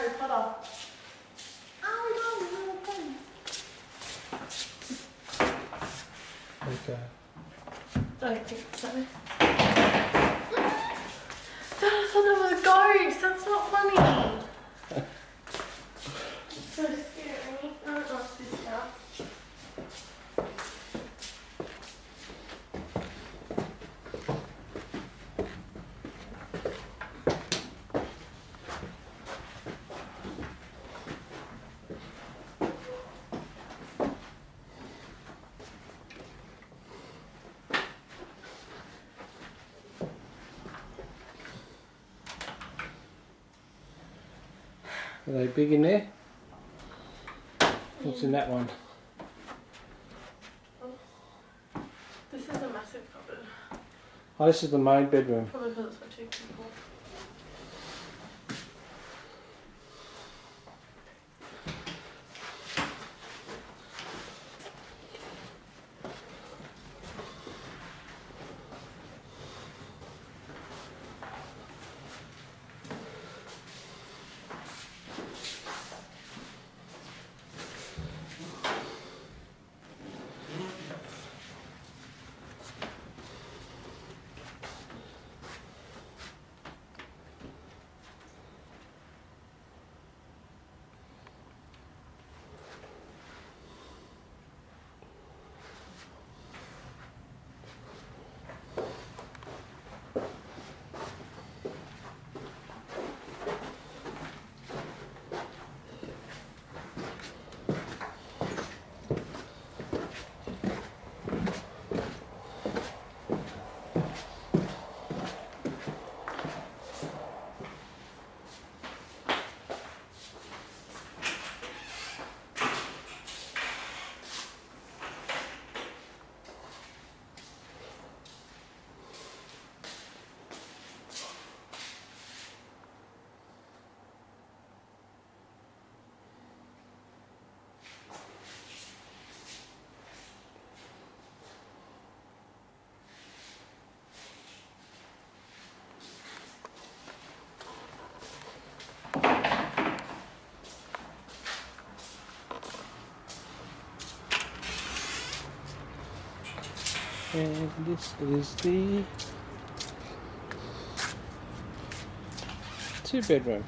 Harry Potter. Oh. Okay. Something. I thought so. was a ghost. That's not funny. Are they big in there? What's in that one? This is a massive cupboard. Oh, this is the main bedroom. Probably because it's for two people. And this is the two bedroom.